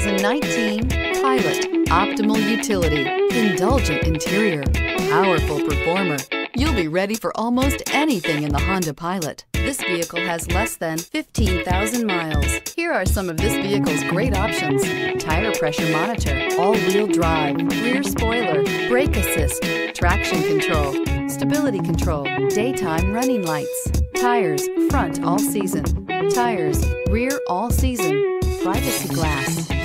2019 Pilot. Optimal utility, indulgent interior, powerful performer. You'll be ready for almost anything in the Honda Pilot. This vehicle has less than 15,000 miles. Here are some of this vehicle's great options. Tire pressure monitor, all-wheel drive, rear spoiler, brake assist, traction control, stability control, daytime running lights, tires, front all season, tires, rear all season, privacy glass.